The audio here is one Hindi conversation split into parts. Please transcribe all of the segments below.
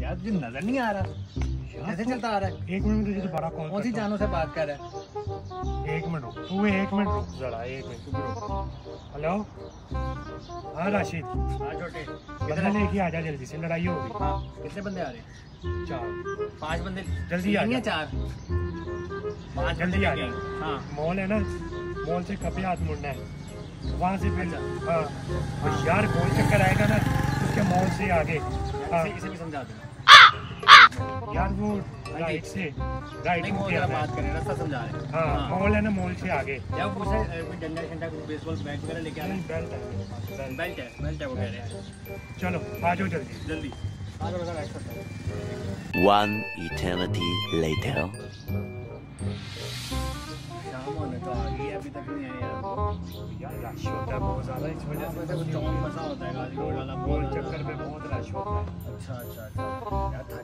यार तुझे नज़र नहीं आ रहा? कैसे चलता आ रहा है? एक मिनट तुझे दोबारा कॉल कौन सी जानों से बात कर रहा है? एक मिनट रुक तू एक मिनट रुक जरा एक मिनट तू रुक। हेलो हाँ राशिद। हाँ छोटे। बदला लेके आ जा जल्दी से लड़ाई होगी हाँ कितने बंदे आ रहे? चार। पाँच बंदे जल्दी आ नहीं चार? पाँच जल्दी आ। आए। हाँ। मॉल है ना? मॉल से कभी हाथ मुड़ना है। वहाँ से फिर अच्छा। हाँ। यार गोल चक्कर आएगा ना उसके मॉल से आगे। हाँ। इसे, भी समझा दो यार वो हाँ राइट से राइट आना है। बात करें रास्ता समझा रहे हैं। हाँ मॉल है ना मॉल से आगे। या वो पूछे कोई डंडा शंडा कोई बेसबॉल बैट वगैरह लेके आ रहे नहीं, बेल्ट है हैं बेल्ट। है बेल्ट है वो कह रहे हैं। चलो आ जाओ जल्दी। जल्दी। आ जाओ जरा एक्स्ट्रा One eternity later. शाम होने तो आ गई है अभी तक नहीं आए यार यार रश होता है बहुत ज़्यादा इस वजह से चौक फंसा होता है गाड़ी रोड वाला बहुत चक्कर में बहुत रश होता है। अच्छा अच्छा अच्छा।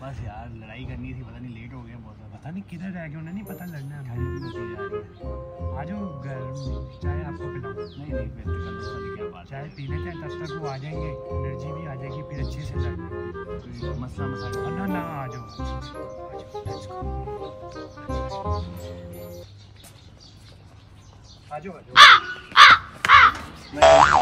बस यार लड़ाई करनी थी पता नहीं लेट हो गया बहुत पता नहीं किधर रह गया उन्हें नहीं पता लड़ना है। ठंड होती जा रही है आ जाओ घर चाय आपको पिलाऊं नहीं नहीं फिर तो चाय पी लेते हैं तब तक वो आ जाएँगे एनर्जी भी आ जाएगी फिर अच्छे से लड़ना मसला मसाला ना ना आ जाओ। आ जाओ आ जाओ आ जाओ। नहीं